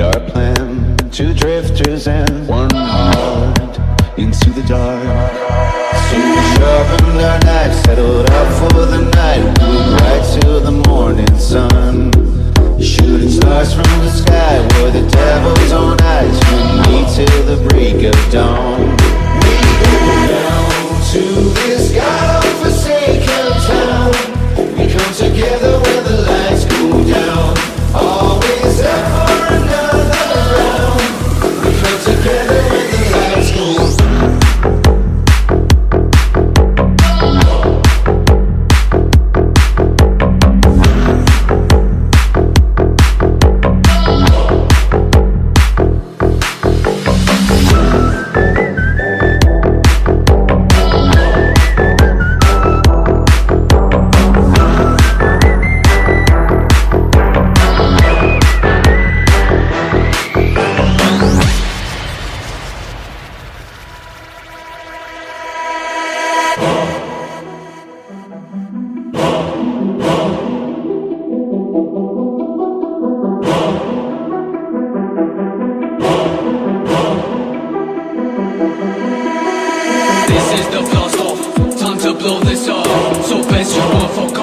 made our plan Two drifters and one heart Into the dark. So we sharpened our knives Settled up for the night. We would ride till the morning sun. Shooting stars from the sky Were the devil's own eyes. From me till the break of dawn. motherfucker.